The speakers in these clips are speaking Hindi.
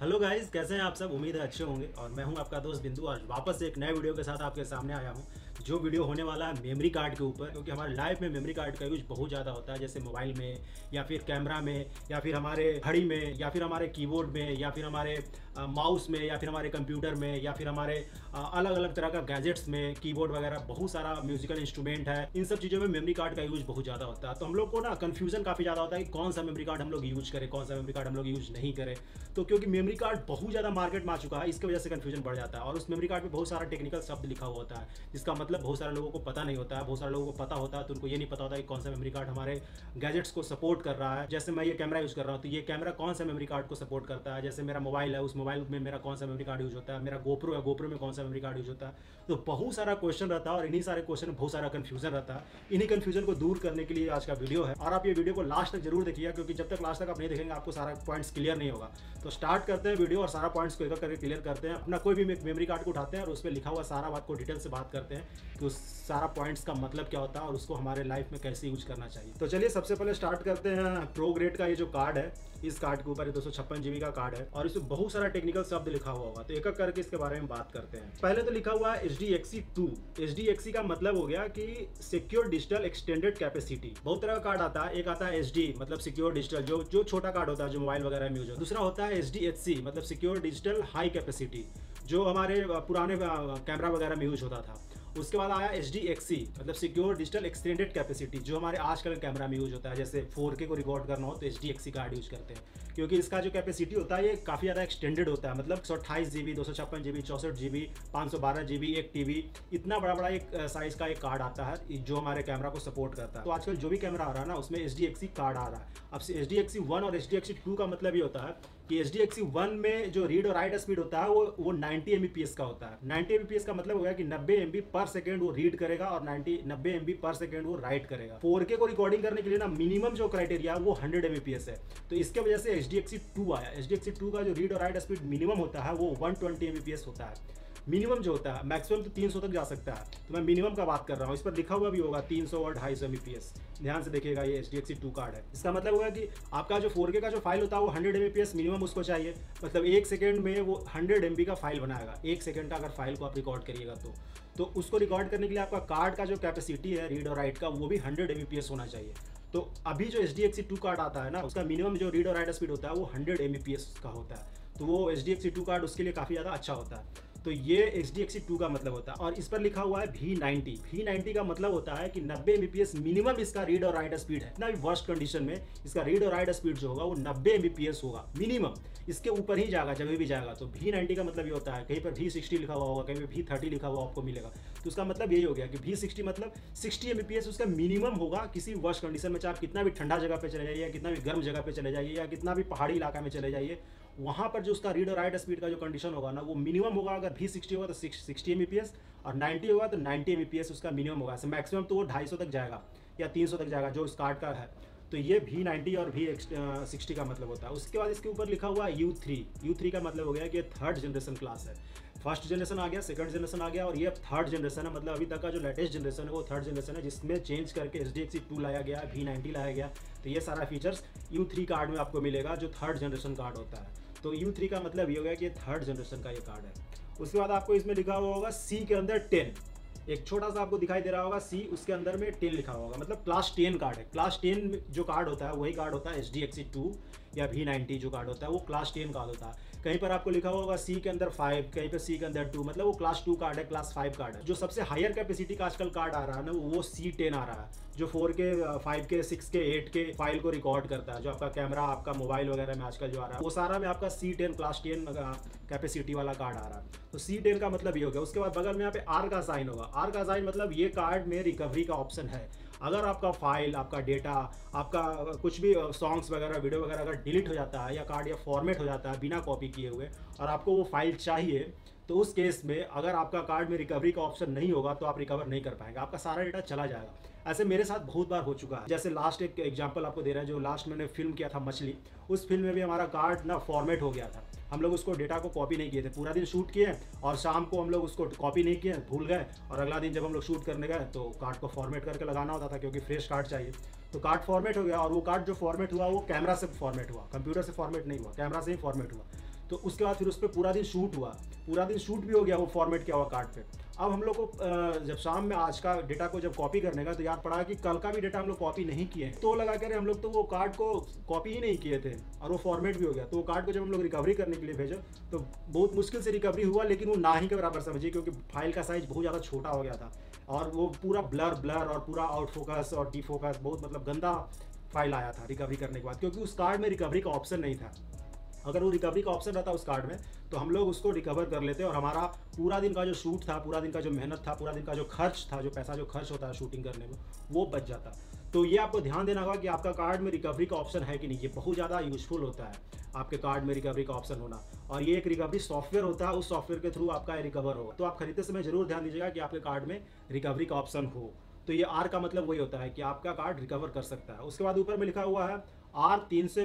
हेलो गाइस कैसे हैं आप सब? उम्मीद है अच्छे होंगे। और मैं हूँ आपका दोस्त बिंदु आज वापस एक नए वीडियो के साथ आपके सामने आया हूँ। जो वीडियो होने वाला है मेमोरी कार्ड के ऊपर, क्योंकि हमारे लाइफ में मेमोरी कार्ड का यूज़ बहुत ज़्यादा होता है, जैसे मोबाइल में, या फिर कैमरा में, या फिर हमारे घड़ी में, या फिर हमारे कीबोर्ड में, या फिर हमारे माउस में, या फिर हमारे कंप्यूटर में, या फिर हमारे अलग अलग तरह का गैजेट्स में कीबोर्ड वगैरह बहुत सारा म्यूजिकल इंस्ट्रूमेंट है। इन सब चीज़ों में मेमोरी कार्ड का यूज़ बहुत ज़्यादा होता है। तो हम लोग को ना कन्फ्यूज़न काफ़ी ज़्यादा होता है कि कौन सा मेमोरी कार्ड हम लोग यूज़ करें, कौन सा मेमोरी कार्ड हम लोग यूज़ नहीं करें। तो क्योंकि मेमोरी कार्ड बहुत ज़्यादा मार्केट में आ चुका है, इसकी वजह से कन्फ्यूज़न बढ़ जाता है। और उस मेमोरी कार्ड में बहुत सारा टेक्निकल शब्द लिखा हुआ होता है, जिसका मतलब बहुत सारे लोगों को पता नहीं होता है बहुत सारे लोगों को पता होता है तो उनको ये नहीं पता होता कि कौन सा मेमोरी कार्ड हमारे गैजेट्स को सपोर्ट कर रहा है। जैसे मैं ये कैमरा यूज़ कर रहा हूँ तो ये कैमरा कौन सा मेमोरी कार्ड को सपोर्ट करता है? जैसे मेरा मोबाइल है, उस मोबाइल में मेरा कौन सा मेमोरी कार्ड यूज़ होता है? मेरा गोप्रो है गोप्रो में कौन सा मेमोरी कार्ड यूज़ होता है? तो बहुत सारा क्वेश्चन रहता है और इन्हीं सारे क्वेश्चन बहुत सारा कन्फ्यूज़न रहता है। इन्हीं कन्फ्यूज़न को दूर करने के लिए आज का वीडियो है। और आप ये वीडियो को लास्ट तक ज़रूर देखिए क्योंकि जब तक लास्ट तक आप नहीं देखेंगे, आपको सारा पॉइंट्स क्लियर नहीं होगा। तो स्टार्ट करते हैं वीडियो और सारा पॉइंट्स को एक करके क्लियर करते हैं। अपना कोई भी मेमोरी कार्ड को उठाते हैं और उस पर लिखा हुआ सारा बात को डिटेल से बात करते हैं। कि उस सारा पॉइंट्स का मतलब क्या होता है और उसको हमारे लाइफ में कैसे यूज़ करना चाहिए। तो चलिए सबसे पहले स्टार्ट करते हैं प्रो ग्रेड का ये जो कार्ड है, इस कार्ड के ऊपर दो सौ छप्पन जीबी का कार्ड है और इसमें बहुत सारा टेक्निकल शब्द लिखा हुआ होगा। तो एक एक करके इसके बारे में बात करते हैं। पहले तो लिखा हुआ है H D XC two H D XC का मतलब हो गया कि सिक्योर डिजिटल एक्सटेंडेड कैपेसिटी बहुत तरह का कार्ड आता है। एक आता है एच डी मतलब सिक्योर डिजिटल जो जो छोटा कार्ड होता है, जो मोबाइल वगैरह में यूज़ होता है। दूसरा होता है एच डी एच सी मतलब सिक्योर डिजिटल हाई कैपेसिटी जो हमारे, पुराने कैमरा वगैरह में यूज़ होता था। उसके बाद आया एच मतलब सिक्योर डिजिटल एक्सटेंडेड कैपेसिटी जो हमारे आजकल कैमरा में यूज़ होता है, जैसे फोर के रिकॉर्ड करना हो तो एच कार्ड यूज़ करते हैं। क्योंकि इसका जो कैपेसिटी होता है, ये काफ़ी ज़्यादा एक्सटेंडेड होता है मतलब सौ अट्ठाईस जी बी दो सौ छप्पन जी बी चौसठ जी बी पाँच सौ बारह जी बी एक टी बी इतना बड़ा बड़ा एक साइज़ का एक कार्ड आता है, जो हमारे कैमरा को सपोर्ट करता है। तो आजकल जो भी कैमरा आ रहा है ना, उसमें एच कार्ड आ रहा है। अब एच डी एक्सी वन और एच डी एक्सी टू का मतलब ये होता है कि एच डी एक्सी वन में जो रीड और राइट स्पीड होता है, वो वो 90 एम का होता है। 90 एम का मतलब हो गया कि 90 MB पर सेकेंड वो रीड करेगा और 90 90 MB पर सेकेंड वो राइट करेगा। 4K को रिकॉर्डिंग करने के लिए ना मिनिमम जो क्राइटेरिया है, वो 100 MBPS है। तो इसके वजह से एच डी आया। एच डी एक्सी टू का जो रीड और राइट स्पीड मिनिमम होता है, वो वन ट्वेंटी होता है। मिनिमम जो होता है मैक्सिमम तो 300 तक जा सकता है। तो मैं मिनिमम का बात कर रहा हूँ, इस पर लिखा हुआ भी होगा 300 और ढाई सौ ध्यान से देखिएगा, ये एच डी टू कार्ड है। इसका मतलब होगा कि आपका जो फोर का जो फ़ाइल होता है, वो हंड्रेड एम मिनिमम उसको चाहिए। मतलब एक सेकेंड में वो हंड्रेड एम का फ़ाइल बनाएगा। एक सेकेंड का अगर फ़ाइल को आप रिकॉर्ड करिएगा तो। तो उसको रिकॉर्ड करने के लिए आपका कार्ड का जो कैपेसिटी है रीड और राइट का, वो भी हंड्रेड एम होना चाहिए। तो अभी जो एच डी टू कार्ड आता है ना, उसका मिनिमम जो रीड और राइट स्पीड होता है, वो हंड्रेड एम का होता है। तो वो एच डी टू कार्ड उसके लिए काफ़ी ज़्यादा अच्छा होता है। तो ये एच डी एक्सी टू का मतलब होता है। और इस पर लिखा हुआ है भी नाइनटी वी नाइनटी का मतलब होता है कि नब्बे एमबीपीएस मिनिमम इसका रीड और राइट स्पीड है। इतना भी वर्स्ट कंडीशन में इसका रीड और राइट स्पीड जो होगा, वो नब्बे एमबीपीएस होगा मिनिमम इसके ऊपर ही जाएगा, जब भी जाएगा। तो भी नाइनटी का मतलब ये होता है, कहीं पर भी सिक्सटी लिखा हुआ होगा, कहीं पर भी थर्टी लिखा हुआ आपको मिलेगा। तो उसका मतलब यही हो गया कि भी सिक्सटी मतलब सिक्सटी एमबीपीएस उसका मिनिमम होगा किसी वर्स्ट कंडीशन में, चाहे आप कितना भी ठंडा जगह पर चले जाइए, या कितना भी गर्म जगह पर चले जाइए, या कितना भी पहाड़ी इलाका में चले जाइए वहाँ पर जो उसका रीड और राइट स्पीड का जो कंडीशन होगा ना, वो मिनिमम होगा, अगर भी सिक्सटी होगा तो सिक्सटी एम और नाइन्टी होगा तो नाइन्टी एम उसका मिनिमम होगा। मैक्सिमम तो वो ढाई तक जाएगा, या तीन सौ तक जाएगा, जो स्कार्ट का है। तो ये भी नाइन्टी और भी सिक्सटी का मतलब होता है। उसके बाद इसके ऊपर लिखा हुआ है यू थ्री यू थ्री का मतलब हो गया कि ये थर्ड जनरेशन क्लास है। फ़र्स्ट जनरेशन आ गया सेकंड जनरेशन आ गया, और ये अब थर्ड जनरेशन है। मतलब अभी तक का जो लेटेस्ट जनरेशन है, वो थर्ड जनरेशन है, जिसमें चेंज करके एच डी टू लाया गया वी नाइन्टी लाया गया। तो ये सारा फीचर्स यू थ्री कार्ड में आपको मिलेगा, जो थर्ड जनरेशन कार्ड होता है। तो यू थ्री का मतलब ये हो गया कि थर्ड जनरेशन का ये कार्ड है। उसके बाद आपको इसमें लिखा हुआ होगा सी के अंदर टेन एक छोटा सा आपको दिखाई दे रहा होगा सी उसके अंदर में टेन लिखा हुआ होगा। मतलब क्लास टेन कार्ड है। क्लास टेन जो कार्ड होता है, वही कार्ड होता है एच डी एक्सी टू या वी नाइनटी जो कार्ड होता है, वो क्लास टेन कार्ड होता है। कहीं पर आपको लिखा होगा सी के अंदर फाइव कहीं पर सी के अंदर टू मतलब वो क्लास टू कार्ड है क्लास फाइव कार्ड है। जो सबसे हायर कैपेसिटी का आजकल कार्ड आ रहा है ना, वो सी टेन आ रहा है, जो फोर के फाइव के सिक्स के एट के फ़ाइल को रिकॉर्ड करता है, जो आपका कैमरा आपका मोबाइल वगैरह में आजकल जो आ रहा है, वो सारा में आपका C ten class ten capacity वाला कार्ड आ रहा है। तो सी टेन का मतलब ये हो गया। उसके बाद बगल में यहाँ पे आर का साइन होगा। आर का साइन मतलब ये कार्ड में रिकवरी का ऑप्शन है। अगर आपका फ़ाइल आपका डेटा आपका कुछ भी सॉन्ग्स वगैरह वीडियो वगैरह अगर डिलीट हो जाता है या कार्ड या फॉर्मेट हो जाता है बिना कॉपी किए हुए और आपको वो फ़ाइल चाहिए तो उस केस में अगर आपका कार्ड में रिकवरी का ऑप्शन नहीं होगा तो आप रिकवर नहीं कर पाएँगे। आपका सारा डेटा चला जाएगा। ऐसे मेरे साथ बहुत बार हो चुका है। जैसे लास्ट एक एग्ज़ाम्पल आपको दे रहे हैं, जो लास्ट मैंने फ़िल्म किया था, मछली। उस फ़िल्म में भी हमारा कार्ड ना फॉर्मेट हो गया था। हम लोग उसको डेटा को कॉपी नहीं किए थे। पूरा दिन शूट किए और शाम को हम लोग उसको कॉपी नहीं किए, भूल गए। और अगला दिन जब हम लोग शूट करने गए तो कार्ड को फॉर्मेट करके लगाना होता था, क्योंकि फ्रेश कार्ड चाहिए। तो कार्ड फॉर्मेट हो गया और वो कार्ड जो फॉर्मेट हुआ, वो कैमरा से फॉर्मेट हुआ। कंप्यूटर से फॉर्मेट नहीं हुआ कैमरा से ही फॉर्मेट हुआ। तो उसके बाद फिर उस पर पूरा दिन शूट हुआ। पूरा दिन शूट भी हो गया वो फॉर्मेट किया हुआ कार्ड पे। अब हम लोग को जब शाम में आज का डेटा को जब कॉपी करने का तो याद पड़ा कि कल का भी डेटा हम लोग कॉपी नहीं किए तो लगा कर हम लोग तो वो कार्ड को कॉपी ही नहीं किए थे और वो फॉर्मेट भी हो गया। तो वो कार्ड को जब हम लोग रिकवरी करने के लिए भेजे तो बहुत मुश्किल से रिकवरी हुआ, लेकिन वो ना ही के बराबर समझिए, क्योंकि फ़ाइल का साइज़ बहुत ज़्यादा छोटा हो गया था। और वो पूरा ब्लर ब्लर और पूरा आउट फोकस और डी फोकस बहुत मतलब गंदा फ़ाइल आया था रिकवरी करने के बाद, क्योंकि उस कार्ड में रिकवरी का ऑप्शन नहीं था। अगर वो रिकवरी का ऑप्शन रहता उस कार्ड में तो हम लोग उसको रिकवर कर लेते और हमारा पूरा दिन का जो शूट था, पूरा दिन का जो मेहनत था, पूरा दिन का जो खर्च था, जो पैसा जो खर्च होता है शूटिंग करने में, वो बच जाता। तो ये आपको ध्यान देना होगा कि आपका कार्ड में रिकवरी का ऑप्शन है कि नहीं। ये बहुत ज़्यादा यूजफुल होता है, आपके कार्ड में रिकवरी का ऑप्शन होना। और ये एक रिकवरी सॉफ्टवेयर होता है, उस सॉफ्टवेयर के थ्रू आपका रिकवर होगा। तो आप खरीदते समय ज़रूर ध्यान दीजिएगा कि आपके कार्ड में रिकवरी का ऑप्शन हो। तो ये आर का मतलब वही होता है कि आपका कार्ड रिकवर कर सकता है। उसके बाद ऊपर में लिखा हुआ है आर तीन सौ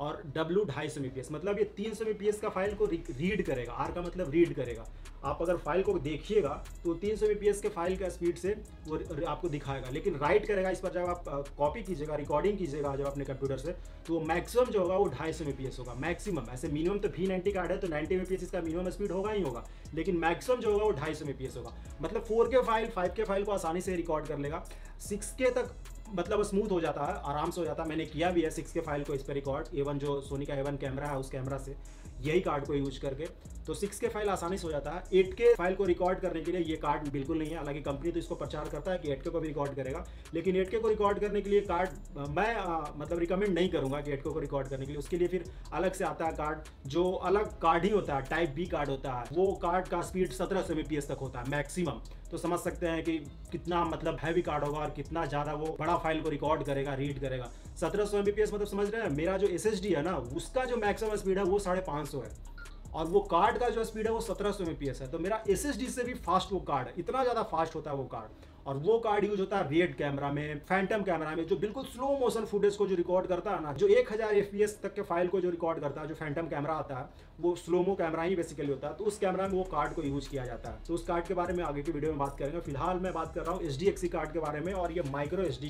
और डब्ल्यू ढाई सौ मतलब ये तीन सौ का फ़ाइल को रीड करेगा। आर का मतलब रीड करेगा। आप अगर फ़ाइल को देखिएगा तो तीन सौ के फ़ाइल का स्पीड से वो आपको दिखाएगा। लेकिन राइट करेगा, इस पर जब आप कॉपी कीजिएगा रिकॉर्डिंग कीजिएगा जब अपने कंप्यूटर से तो मैक्सिमम जो होगा वो ढाई सौ होगा। मैक्सिमम ऐसे मिनिमम तो वी नाइन्टी कार्ड है तो नाइन्टी एम इसका मिनिमम स्पीड होगा ही होगा। लेकिन मैक्सिमम जो होगा वो ढाई सौ होगा। मतलब फोर के फ़ाइल फाइव के फ़ाइल को आसानी से रिकॉर्ड कर लेगा। सिक्स के तक मतलब स्मूथ हो जाता है, आराम से हो जाता है। मैंने किया भी है सिक्स के फ़ाइल को इस पर रिकॉर्ड एवन जो सोनी का एवन कैमरा है, उस कैमरा से। यही कार्ड को यूज़ करके। तो सिक्स के फ़ाइल आसानी से हो जाता है। एट के फ़ाइल को रिकॉर्ड करने के लिए ये कार्ड बिल्कुल नहीं है। हालाँकि कंपनी तो इसको प्रचार करता है कि एट के भी रिकॉर्ड करेगा। लेकिन एट के रिकॉर्ड करने के लिए कार्ड मैं आ, मतलब रिकमेंड नहीं करूँगा कि एटके को रिकॉर्ड करने के लिए। उसके लिए फिर अलग से आता है कार्ड जो अलग कार्ड ही होता है टाइप बी कार्ड होता है वो कार्ड का स्पीड सत्रह सौ तक होता है मैक्सिमम तो समझ सकते हैं कि कितना मतलब हैवी कार्ड होगा और कितना ज़्यादा वो बड़ा फ़ाइल को रिकॉर्ड करेगा रीड करेगा। सत्रह सौ मतलब समझ रहे हैं? मेरा जो एसएसडी है ना उसका जो मैक्सिमम स्पीड है वो साढ़े पाँच सौ है। और वो कार्ड का जो स्पीड है वो सत्रह सौ है। तो मेरा एसएसडी से भी फास्ट वो कार्ड है। इतना ज़्यादा फास्ट होता है वो कार्ड और वो कार्ड यूज़ होता है रेड कैमरा में फैंटम कैमरा में, जो बिल्कुल स्लो मोशन फुटेज को जो रिकॉर्ड करता है ना, जो एक हज़ार एफ़ तक के फ़ाइल को जो रिकॉर्ड करता है, जो फैंटम कैमरा आता है, वो स्लोमो कैमरा ही बेसिकली होता है। तो उस कैमरा में वो कार्ड को यूज़ किया जाता है। तो उस कार्ड के बारे में आगे की वीडियो में बात करेंगे। फ़िलहाल मैं बात कर रहा हूँ एच कार्ड के बारे में और ये माइक्रो एच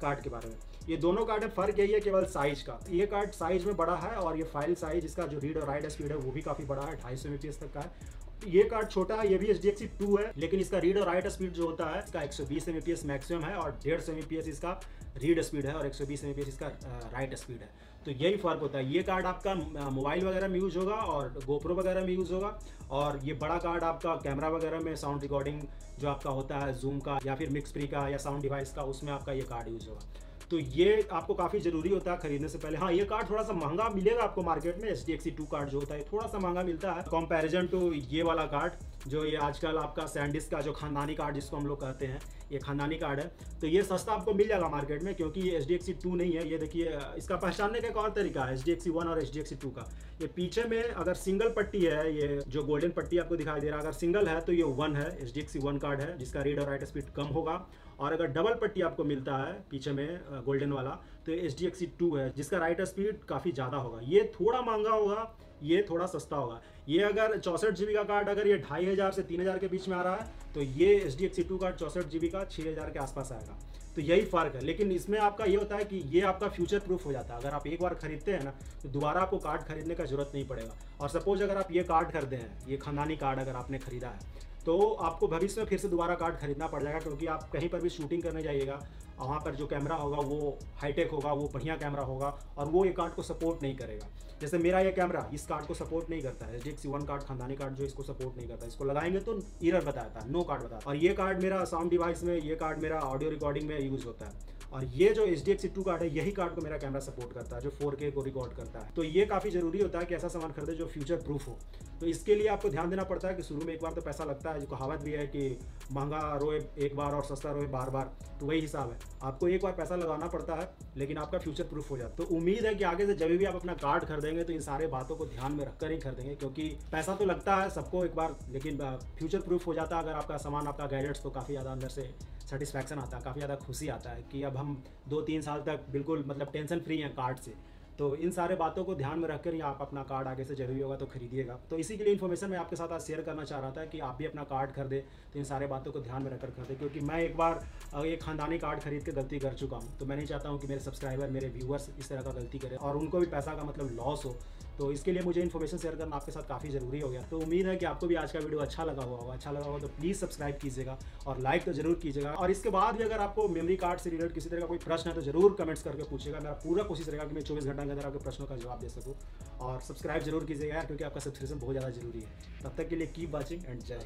कार्ड के बारे में। ये दोनों कार्ड में फ़र्क यही है केवल साइज़ का। ये कार्ड साइज़ में बड़ा है और ये फ़ाइल साइज़ इसका जो रीड और राइट स्पीड है, वो भी काफ़ी बड़ा है, ढाई सौ तक का है। ये कार्ड छोटा है, ये भी एच डी एक्सी टू है, लेकिन इसका रीड और राइट स्पीड जो होता है, इसका एक सौ बीस मैक्सिमम है और डेढ़ सौ इसका रीड स्पीड है और एक सौ बीस इसका राइट स्पीड है। तो यही फ़र्क होता है। ये कार्ड आपका मोबाइल वगैरह में यूज़ होगा और गोप्रो वगैरह में यूज़ होगा और ये बड़ा कार्ड आपका कैमरा वगैरह में साउंड रिकॉर्डिंग जो आपका होता है जूम का या फिर मिक्स फ्री का या साउंड डिवाइस का, उसमें आपका ये कार्ड यूज़ होगा। तो ये आपको काफ़ी ज़रूरी होता है खरीदने से पहले। हाँ ये कार्ड थोड़ा सा महँगा मिलेगा आपको मार्केट में एच डी कार्ड जो होता है थोड़ा सा महँगा मिलता है। कंपैरिजन टू ये वाला कार्ड जो ये आजकल आपका सैंडिस का जो खानदानी कार्ड जिसको हम लोग कहते हैं, ये खानदानी कार्ड है। तो ये सस्ता आपको मिल जाएगा मार्केट में, क्योंकि ये एच डी नहीं है। ये देखिए, इसका पहचानने का एक और तरीका है एच डी और एच डी का। ये पीछे में अगर सिंगल पट्टी है, ये जो गोल्डन पट्टी आपको दिखाई दे रहा है, अगर सिंगल है तो ये वन है एच डी कार्ड है, जिसका रीड और राइट स्पीड कम होगा। और अगर डबल पट्टी आपको मिलता है, पीछे में गोल्डन वाला तो एच डी है, जिसका राइट स्पीड काफ़ी ज़्यादा होगा। ये थोड़ा महँगा होगा ये थोड़ा सस्ता होगा। ये अगर चौंसठ जी का कार्ड अगर ये ढाई हज़ार से तीन हज़ार के बीच में आ रहा है तो ये H D XC two card चौंसठ जी का छः हज़ार के आसपास आएगा। तो यही फ़र्क है। लेकिन इसमें आपका ये होता है कि ये आपका फ्यूचर प्रूफ हो जाता है। अगर आप एक बार खरीदते हैं ना तो दोबारा आपको कार्ड खरीदने का ज़रूरत नहीं पड़ेगा। और सपोज़ अगर आप ये कार्ड खरीदे हैं, ये खानदानी कार्ड अगर आपने खरीदा है तो आपको भविष्य में फिर से दोबारा कार्ड खरीदना पड़ जाएगा, क्योंकि आप कहीं पर भी शूटिंग करने जाइएगा, वहाँ पर जो कैमरा होगा, वो हाईटेक होगा, वो बढ़िया कैमरा होगा, और वो ये कार्ड को सपोर्ट नहीं करेगा। जैसे मेरा ये कैमरा, इस कार्ड को सपोर्ट नहीं करता है। एच वन कार्ड, खानदानी कार्ड जो इसको सपोर्ट नहीं करता इसको लगाएँगे तो ईरर बताता है नो कार्ड बताता और ये कार्ड मेरा साउंड डिवाइस में, ये कार्ड मेरा ऑडियो रिकॉर्डिंग में यूज़ होता है। और ये जो एच डी टू कार्ड है, यही कार्ड को मेरा कैमरा सपोर्ट करता है, जो फोर को रिकॉर्ड करता है। तो ये काफ़ी ज़रूरी होता है कि ऐसा सामान खरीदे जो फ्यूचर प्रूफ हो। तो इसके लिए आपको ध्यान देना पड़ता है कि शुरू में एक बार तो पैसा लगता है जो कहावत भी है कि महँगा रोए एक बार और सस्ता रोए बार बार तो वही हिसाब है। आपको एक बार पैसा लगाना पड़ता है, लेकिन आपका फ्यूचर प्रूफ हो जाता है। तो उम्मीद है कि आगे से जब भी आप अपना कार्ड खरीदेंगे तो इन सारे बातों को ध्यान में रखकर ही खरीदेंगे, क्योंकि पैसा तो लगता है सबको एक बार, लेकिन फ्यूचर प्रूफ हो जाता है। अगर आपका सामान, आपका गैजेट्स तो काफ़ी ज़्यादा अंदर से सेटिस्फैक्शन आता है, काफ़ी ज़्यादा खुशी आता है कि अब हम दो तीन साल तक बिल्कुल मतलब टेंशन फ्री हैं कार्ड से। तो इन सारे बातों को ध्यान में रखकर ही आप अपना कार्ड आगे से ज़रूरी होगा तो खरीदिएगा। तो इसी के लिए इन्फॉर्मेशन मैं आपके साथ आज शेयर करना चाह रहा था कि आप भी अपना कार्ड खरीदे तो इन सारे बातों को ध्यान में रखकर खरीदे, क्योंकि मैं एक बार एक खानदानी कार्ड खरीद के गलती कर चुका हूँ। तो मैं नहीं चाहता हूँ कि मेरे सब्सक्राइबर मेरे व्यूअर्स इस तरह का गलती करें और उनको भी पैसा का मतलब लॉस हो। तो इसके लिए मुझे इन्फॉर्मेशन शेयर करना आपके साथ काफ़ी ज़रूरी हो गया। तो उम्मीद है कि आपको भी आज का वीडियो अच्छा लगा हुआ होगा। अच्छा लगा होगा तो प्लीज़ सब्सक्राइब कीजिएगा और लाइक तो ज़रूर कीजिएगा। और इसके बाद भी अगर आपको मेमोरी कार्ड से रिलेटेड किसी तरह का कोई प्रश्न है तो ज़रूर कमेंट्स करके पूछेगा मेरा पूरा कोशिश रहेगा कि मैं चौबीस घंटा के अंदर आपके प्रश्नों का जवाब दे सकूँ। और सब्सक्राइब ज़रूर कीजिएगा क्योंकि आपका सब्सक्रिप्शन बहुत ज़्यादा ज़रूरी है। तब तक के लिए कीप वॉचिंग एंड जय